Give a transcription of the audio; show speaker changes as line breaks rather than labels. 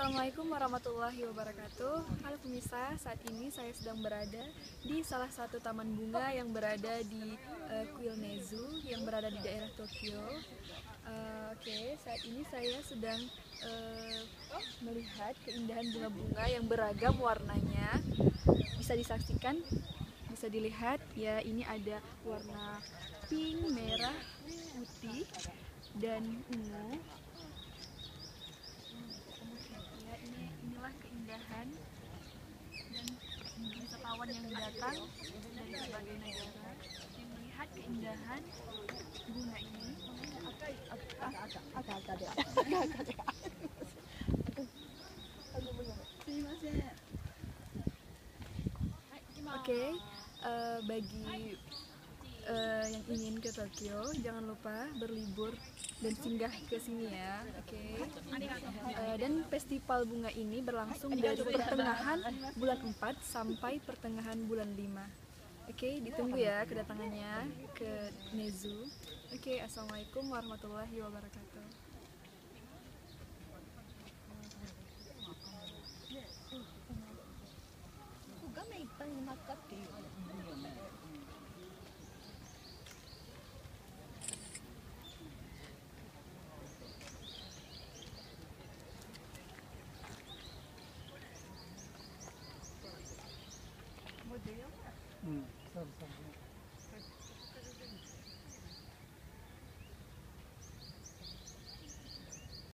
Assalamualaikum warahmatullahi wabarakatuh. Halo pemirsa, saat ini saya sedang berada di salah satu taman bunga yang berada di uh, Kuilnezu yang berada di daerah Tokyo. Uh, Oke, okay, saat ini saya sedang uh, melihat keindahan bunga-bunga yang beragam warnanya. Bisa disaksikan, bisa dilihat ya ini ada warna pink, merah, putih, dan ungu keindahan dan wisatawan yang datang dari berbagai negara yang melihat keindahan bunga ini. Oke, okay, uh, eh, bagi uh, yang ingin ke Tokyo, jangan lupa berlibur dan singgah ke sini ya, oke? Okay? Uh, dan festival bunga ini berlangsung dari pertengahan bulan 4 sampai pertengahan bulan 5 Oke, okay, ditunggu ya kedatangannya ke Nezu. Oke, okay, assalamualaikum warahmatullahi wabarakatuh. mm son